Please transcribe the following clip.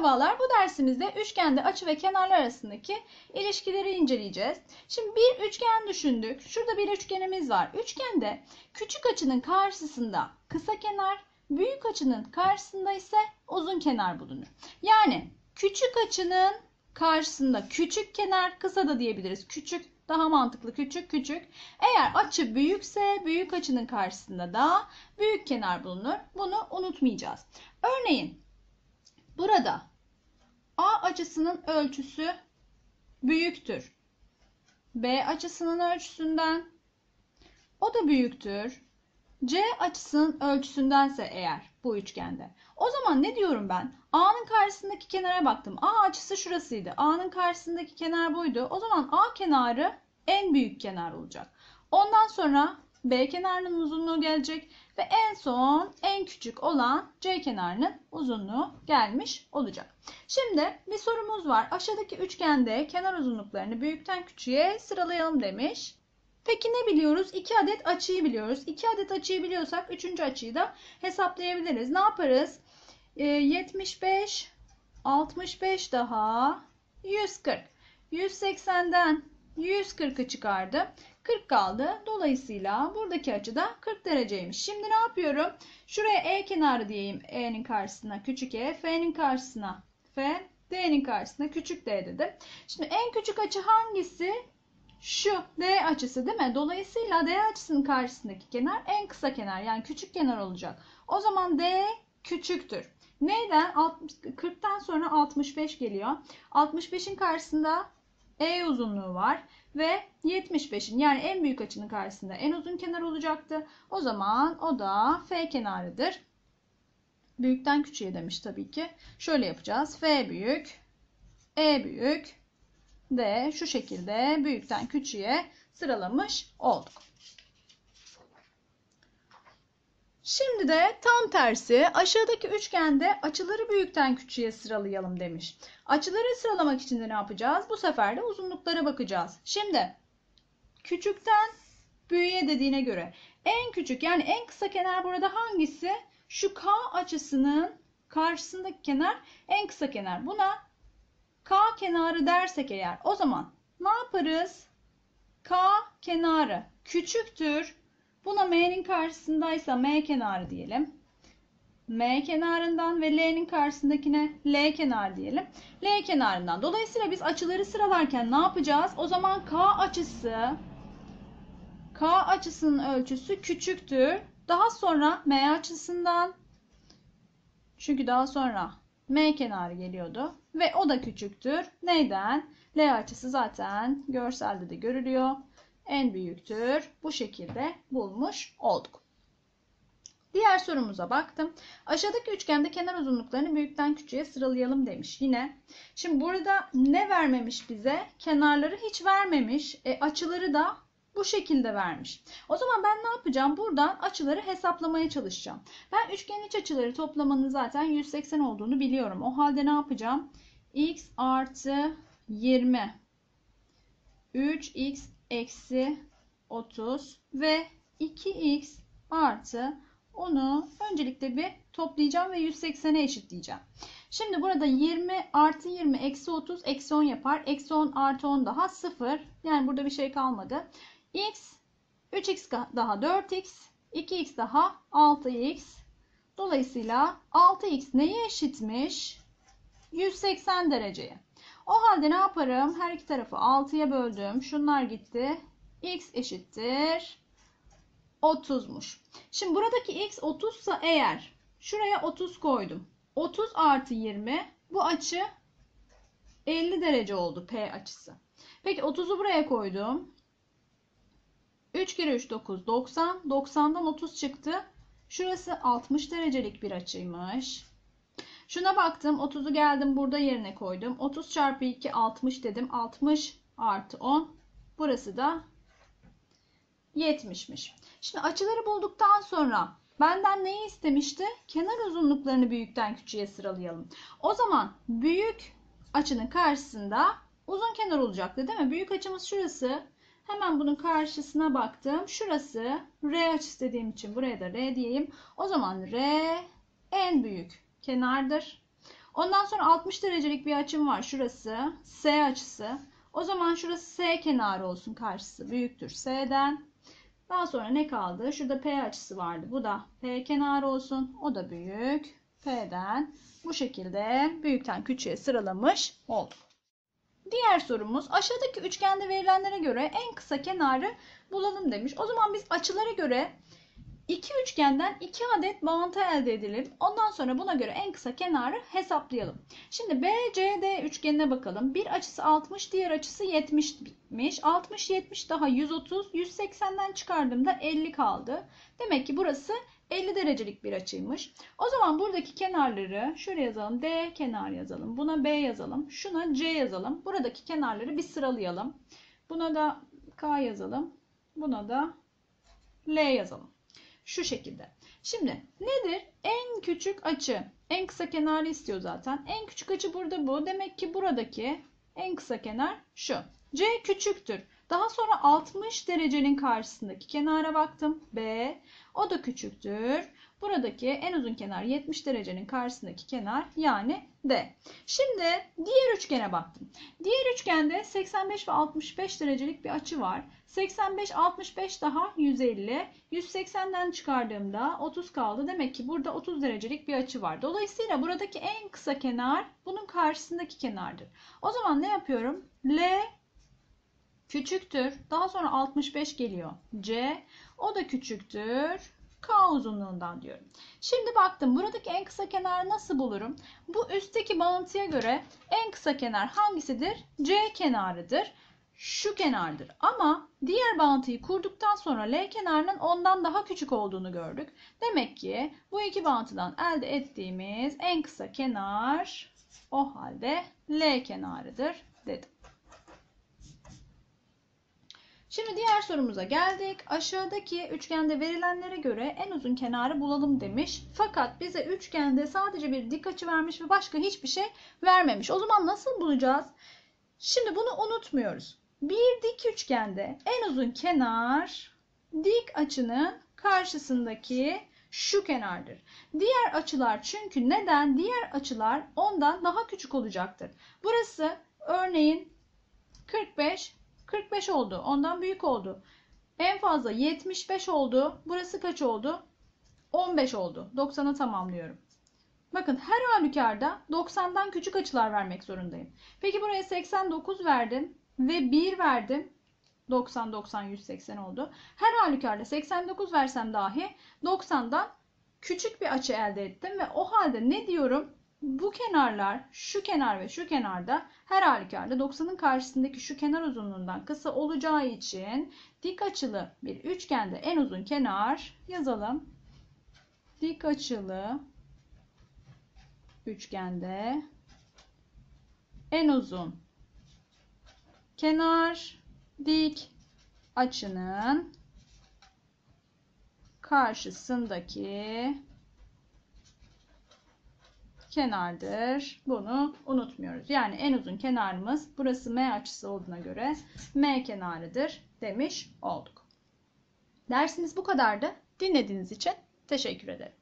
Merhabalar, bu dersimizde üçgende açı ve kenarlar arasındaki ilişkileri inceleyeceğiz. Şimdi bir üçgen düşündük. Şurada bir üçgenimiz var. Üçgende küçük açının karşısında kısa kenar, büyük açının karşısında ise uzun kenar bulunur. Yani küçük açının karşısında küçük kenar, kısa da diyebiliriz. Küçük, daha mantıklı küçük küçük. Eğer açı büyükse büyük açının karşısında da büyük kenar bulunur. Bunu unutmayacağız. Örneğin Burada A açısının ölçüsü büyüktür. B açısının ölçüsünden o da büyüktür. C açısının ölçüsündense eğer bu üçgende. O zaman ne diyorum ben? A'nın karşısındaki kenara baktım. A açısı şurasıydı. A'nın karşısındaki kenar buydu. O zaman A kenarı en büyük kenar olacak. Ondan sonra B kenarının uzunluğu gelecek ve en son en küçük olan C kenarının uzunluğu gelmiş olacak. Şimdi bir sorumuz var. Aşağıdaki üçgende kenar uzunluklarını büyükten küçüğe sıralayalım demiş. Peki ne biliyoruz? 2 adet açıyı biliyoruz. 2 adet açıyı biliyorsak 3. açıyı da hesaplayabiliriz. Ne yaparız? Ee, 75, 65 daha 140. 180'den 140'ı çıkardı. 40 kaldı. Dolayısıyla buradaki açı da 40 dereceymiş. Şimdi ne yapıyorum? Şuraya E kenarı diyeyim. E'nin karşısına küçük E, F'nin karşısına F, D'nin karşısına küçük D dedim. Şimdi en küçük açı hangisi? Şu D açısı değil mi? Dolayısıyla D açısının karşısındaki kenar en kısa kenar yani küçük kenar olacak. O zaman D küçüktür. Neyden? 40'tan sonra 65 geliyor. 65'in karşısında E uzunluğu var ve 75'in yani en büyük açının karşısında en uzun kenar olacaktı. O zaman o da F kenarıdır. Büyükten küçüğe demiş tabii ki. Şöyle yapacağız. F büyük, E büyük, D şu şekilde büyükten küçüğe sıralamış olduk. Şimdi de tam tersi aşağıdaki üçgende açıları büyükten küçüğe sıralayalım demiş. Açıları sıralamak için de ne yapacağız? Bu sefer de uzunluklara bakacağız. Şimdi küçükten büyüğe dediğine göre en küçük yani en kısa kenar burada hangisi? Şu K açısının karşısındaki kenar en kısa kenar. Buna K kenarı dersek eğer o zaman ne yaparız? K kenarı küçüktür Buna M'nin karşısındaysa M kenarı diyelim. M kenarından ve L'nin karşısındakine L kenar diyelim. L kenarından. Dolayısıyla biz açıları sıralarken ne yapacağız? O zaman K açısı K açısının ölçüsü küçüktür. Daha sonra M açısından çünkü daha sonra M kenarı geliyordu ve o da küçüktür. Neyden? L açısı zaten görselde de görülüyor en büyüktür. Bu şekilde bulmuş olduk. Diğer sorumuza baktım. Aşağıdaki üçgende kenar uzunluklarını büyükten küçüğe sıralayalım demiş. Yine şimdi burada ne vermemiş bize? Kenarları hiç vermemiş. E, açıları da bu şekilde vermiş. O zaman ben ne yapacağım? Buradan açıları hesaplamaya çalışacağım. Ben üçgen iç açıları toplamanın zaten 180 olduğunu biliyorum. O halde ne yapacağım? x artı 20 3x eksi 30 ve 2x artı onu öncelikle bir toplayacağım ve 180'e eşitleyeceğim. Şimdi burada 20 artı 20 eksi 30 eksi 10 yapar. Eksi 10 artı 10 daha 0. Yani burada bir şey kalmadı. x 3x daha 4x 2x daha 6x. Dolayısıyla 6x neye eşitmiş? 180 dereceye. O halde ne yaparım? Her iki tarafı 6'ya böldüm. Şunlar gitti. x eşittir 30'muş. Şimdi buradaki x 30 ise eğer şuraya 30 koydum. 30 artı 20 bu açı 50 derece oldu P açısı. Peki 30'u buraya koydum. 3 kere 3 9 90. 90'dan 30 çıktı. Şurası 60 derecelik bir açıymış. Şuna baktım. 30'u geldim burada yerine koydum. 30 çarpı 2 60 dedim. 60 artı 10. Burası da 70'miş. Şimdi açıları bulduktan sonra benden neyi istemişti? Kenar uzunluklarını büyükten küçüğe sıralayalım. O zaman büyük açının karşısında uzun kenar olacaktı değil mi? Büyük açımız şurası. Hemen bunun karşısına baktım. Şurası R açısı dediğim için buraya da R diyeyim. O zaman R en büyük kenardır. Ondan sonra 60 derecelik bir açım var. Şurası S açısı. O zaman şurası S kenarı olsun karşısı büyüktür S'den. Daha sonra ne kaldı? Şurada P açısı vardı. Bu da P kenarı olsun. O da büyük. P'den bu şekilde büyükten küçüğe sıralamış olduk. Diğer sorumuz aşağıdaki üçgende verilenlere göre en kısa kenarı bulalım demiş. O zaman biz açılara göre iki üçgenden iki adet bağıntı elde edelim. Ondan sonra buna göre en kısa kenarı hesaplayalım. Şimdi BCD üçgenine bakalım. Bir açısı 60, diğer açısı 70'miş. 60, 70 daha 130. 180'den çıkardığımda 50 kaldı. Demek ki burası 50 derecelik bir açıymış. O zaman buradaki kenarları şöyle yazalım. D kenar yazalım. Buna B yazalım. Şuna C yazalım. Buradaki kenarları bir sıralayalım. Buna da K yazalım. Buna da L yazalım. Şu şekilde. Şimdi nedir? En küçük açı. En kısa kenarı istiyor zaten. En küçük açı burada bu. Demek ki buradaki en kısa kenar şu. C küçüktür. Daha sonra 60 derecenin karşısındaki kenara baktım. B. O da küçüktür. Buradaki en uzun kenar 70 derecenin karşısındaki kenar yani D. Şimdi diğer üçgene baktım. Diğer üçgende 85 ve 65 derecelik bir açı var. 85, 65 daha 150. 180'den çıkardığımda 30 kaldı. Demek ki burada 30 derecelik bir açı var. Dolayısıyla buradaki en kısa kenar bunun karşısındaki kenardır. O zaman ne yapıyorum? L küçüktür. Daha sonra 65 geliyor. C o da küçüktür. K uzunluğundan diyorum. Şimdi baktım buradaki en kısa kenarı nasıl bulurum? Bu üstteki bağıntıya göre en kısa kenar hangisidir? C kenarıdır. Şu kenardır. Ama diğer bağıntıyı kurduktan sonra L kenarının ondan daha küçük olduğunu gördük. Demek ki bu iki bağıntıdan elde ettiğimiz en kısa kenar o halde L kenarıdır dedim. Şimdi diğer sorumuza geldik. Aşağıdaki üçgende verilenlere göre en uzun kenarı bulalım demiş. Fakat bize üçgende sadece bir dik açı vermiş ve başka hiçbir şey vermemiş. O zaman nasıl bulacağız? Şimdi bunu unutmuyoruz. Bir dik üçgende en uzun kenar dik açının karşısındaki şu kenardır. Diğer açılar çünkü neden? Diğer açılar ondan daha küçük olacaktır. Burası örneğin 45 45 oldu. Ondan büyük oldu. En fazla 75 oldu. Burası kaç oldu? 15 oldu. 90'ı tamamlıyorum. Bakın her halükarda 90'dan küçük açılar vermek zorundayım. Peki buraya 89 verdim ve 1 verdim. 90, 90, 180 oldu. Her halükarda 89 versem dahi 90'dan küçük bir açı elde ettim ve o halde ne diyorum? Bu kenarlar şu kenar ve şu kenarda her halükarda 90'ın karşısındaki şu kenar uzunluğundan kısa olacağı için dik açılı bir üçgende en uzun kenar yazalım. Dik açılı üçgende en uzun kenar dik açının karşısındaki kenardır. Bunu unutmuyoruz. Yani en uzun kenarımız burası M açısı olduğuna göre M kenarıdır demiş olduk. Dersimiz bu kadardı. Dinlediğiniz için teşekkür ederim.